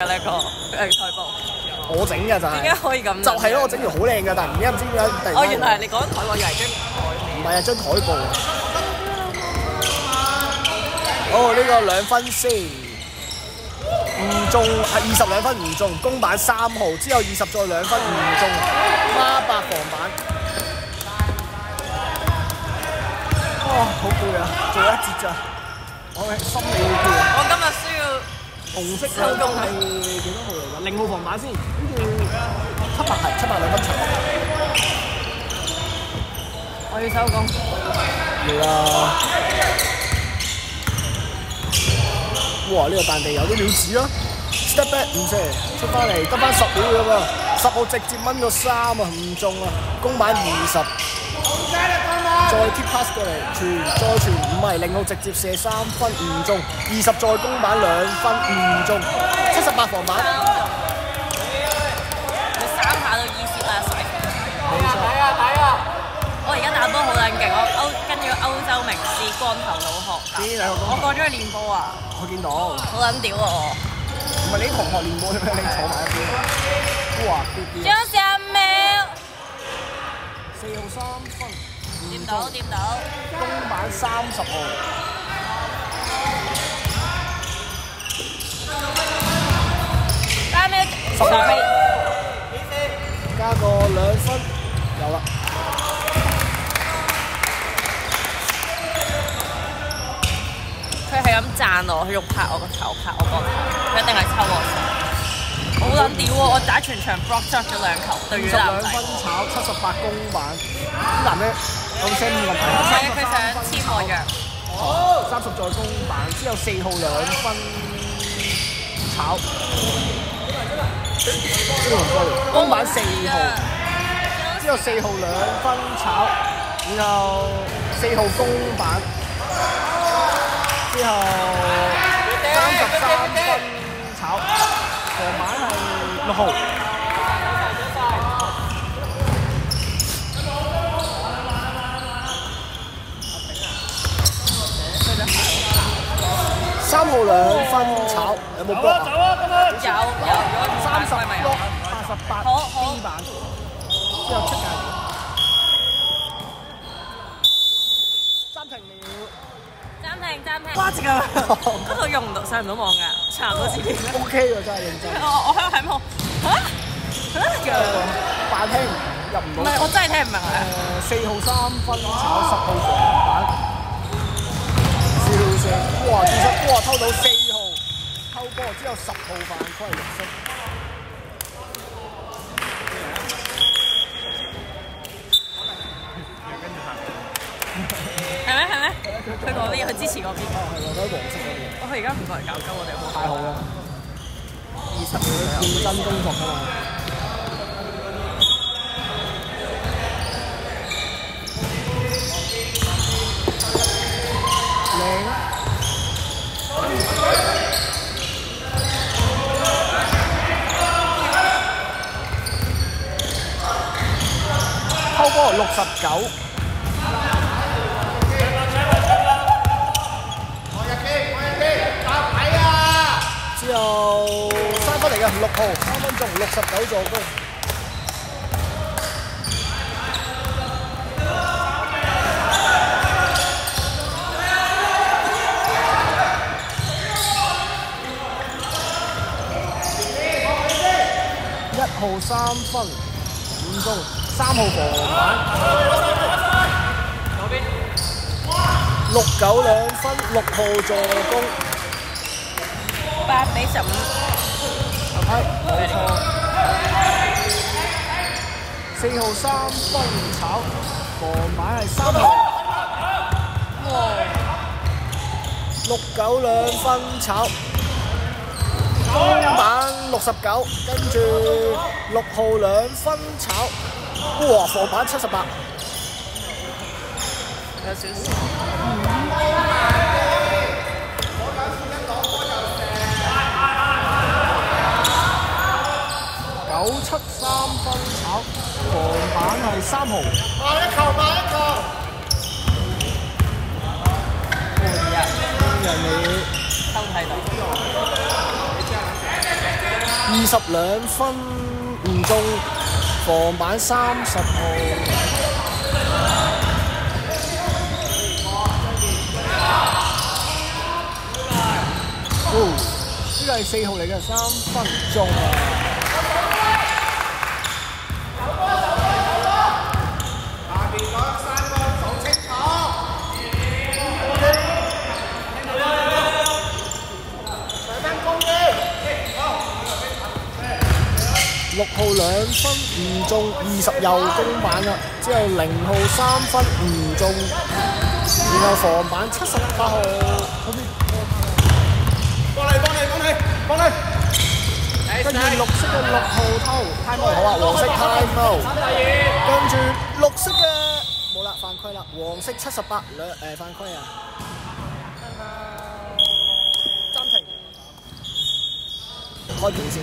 嘅呢個誒台布，我整嘅就係、點解可以咁？就係咯，我整條好靚嘅，但係唔知唔知點解突然哦，間原來係你講台布，以為張台唔係啊，張台布。哦，呢、個兩分先，唔中係二十兩分唔中，公版三號，之後二十再兩分唔中，孖八防板。哇，好攰啊！做一節咋，我係心理好攰啊！我今日需要紅色收工係幾多號嚟㗎？零號防板先，跟住七百係七百兩分七。我要收工。嚟啦！哇！呢、個彈地有啲料子啊！Step back 唔射，出翻嚟得翻十秒㗎喎，十號直接掹咗三啊，唔中啊！公版二十，再 tip pass 過嚟，傳再傳唔係零號直接射三分唔中，二十再攻板兩分唔中，七十八防板。你三下都 easy 啦，水。冇錯。我而家打波好撚勁，我歐跟住歐洲名師光頭佬學打。知兩個光頭我過咗去練波啊，我見到，好撚屌啊我。係你同學練波咩？你坐埋一邊。哇！仲有十秒，四號三分。掂到掂到。公版三十號，加咩，十秒加個兩分，有啦。佢係咁讚我，佢用拍我個頭，拍我個頭，佢一定係抽我手。好撚屌喎！我打全場 block 咗咗兩球，對二於男仔。十兩分炒七十八公版，咁男咧有冇 send 呢個問題啊？係啊，佢想簽我約。三十再公版，之後四號兩分炒，公版四號，之後四號兩分炒，然後四號公版，之後三十三分炒，河版係六號。三號兩分炒，有冇 block 啊？有有，三十三十咪有 block，。八十八好好 B 版，之後出界。暫停了。暫停暫停。哇！直啊嗰度用唔到，上唔到網㗎，查唔到字典。！O K 喎，真係認真。我我喺度喺度嚇嚇嘅。扮聽入唔到。唔係，我真係聽唔明啊！四號三分炒十號防板，哇！其實哇偷到四號，偷波之後十號犯規綠色。係咩係咩？佢講啲嘢，佢支持嗰邊。哦，係黃色嗰邊，我佢而家唔過嚟搞鳩我哋好太好啦！二十秒左右。認真工作㗎嘛。零。偷波六十九。之後三分嚟嘅六號，三分鐘六十九助攻。一號三分，五中，三號防板。六九兩分，六號助攻。八比十五。係冇錯。四號三分炒，防板係三號。哇！六九兩分炒，公板六十九，跟住六號兩分炒，哇！防板七十八，有少少。九七三分炒，防板係三號。慢一球，慢一球。半日人哋偷睇到。二十兩分唔中，防板三十號。呢個係四號嚟嘅，三分鐘啊！下邊嗰三個數清楚。上分攻擊。六號兩分唔中，二十又公板啦，之後零號三分唔中，然後防板七十八號，幫你幫你幫你幫你。跟住綠色嘅六號偷 time out 好啊，黃色 time out，跟住綠色嘅冇啦犯規啦，黃色七十八兩誒犯規啊，暫停，開片先，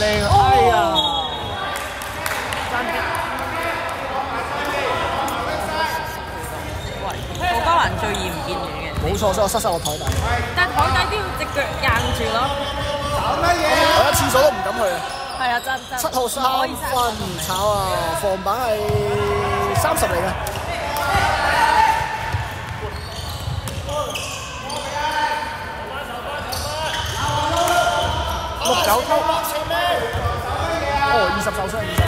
號。靚哎呀！土瓜灣最易唔見嘢嘅，冇錯，所以我塞晒我台底，但係台底都要隻腳硬住咯。我喺廁所都唔敢去啊！係啊，真真。七號三可以分炒啊，防板係三十嚟嘅。六九偷，哦，二十受傷，二十。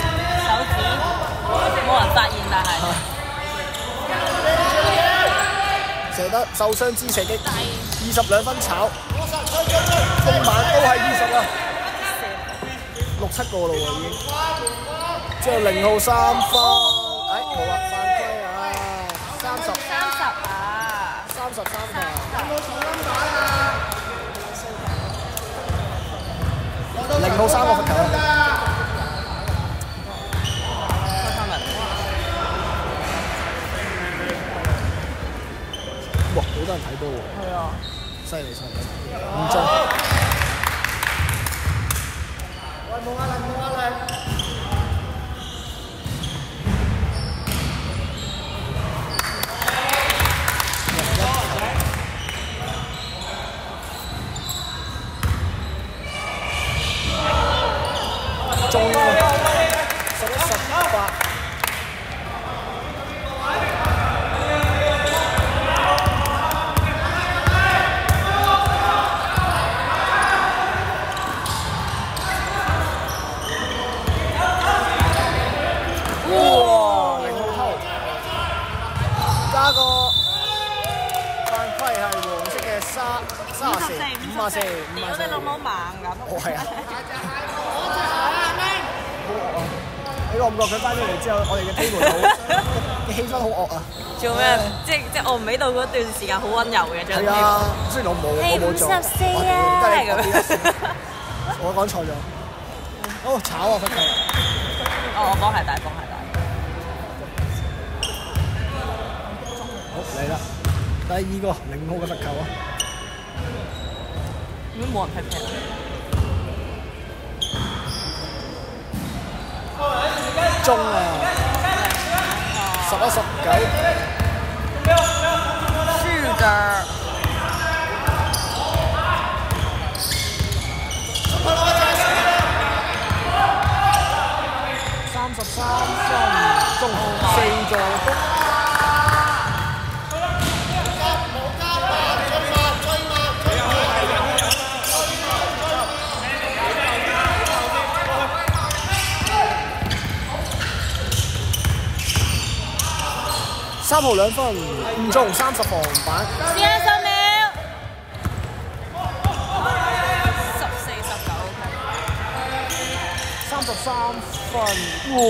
手指冇人發現，但係射得受傷之射擊，二十兩分炒，今晚都係二十啊，六七個咯喎已經。之後零號三分，哎冇啊，犯規啊，三十三十啊，三十三球，零號三個罰球啊，開翻文。哇好多人睇到喎，係啊。犀利犀利，唔中。喂，冇壓力冇壓力。中啊！十一十八，哇！零號偷，加個犯規係黃色嘅沙沙四五啊四五啊四屌你。老母猛咁。哦，係啊！你覺唔覺佢翻咗嚟之後，我哋嘅 table 好嘅氣氛好惡啊？做咩？即即我唔喺度嗰段時間好温柔嘅，張係啊，雖然我冇我冇做，十四啊我屌咁真係我講錯咗。哦，炒啊！哦，我幫係大，幫係大。好嚟啦，第二個零號嘅罰球啊！點解冇人踢平？中啊！十一十九，輸㗎。三十三分，中四助攻。三號兩分，唔中三十防板，時間十秒。十四十九。三十三分，哇！